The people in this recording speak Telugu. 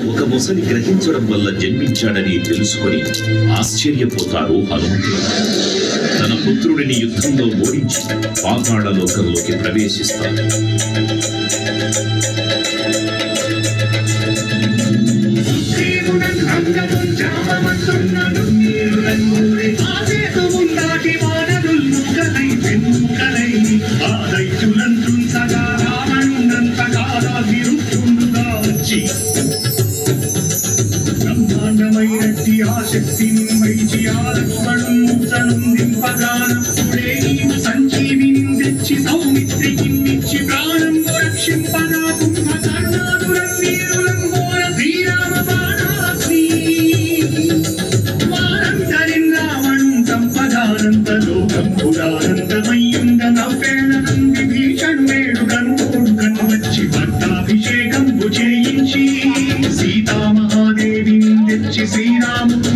ఒక ముసలి గ్రహించడం వల్ల జన్మించాడని తెలుసుకొని ఆశ్చర్యపోతారు హనుమంతుడు. తన పుత్రుడిని యుద్ధంలో ఓడించి పాతాళ లోకంలోకి ప్రవేశిస్తాడు. బ్రహ్మాండమైనట్టి ஞானமயி ரெட்டியா சக்தி நின்மைச்சியா லக்ஷ்மணும் முத்தனும் நிம்பதானே நீவு சஞ்சீவினின் தெச்சி சௌமித்ரியின் நிச்சி பிராணம் ரட்சிம்பதா கும்பகர்ணாதுரம் வீருலம் போல ஸ்ரீராம பாணாக்னி வானந்தரின் ராவணம் சம்பதானந்த லோகம் புரானந்தமய సీతామహాదేవిని తెచ్చి శ్రీరామునిచ్చి అంతన్నయోధ్యాపురించొచ్చి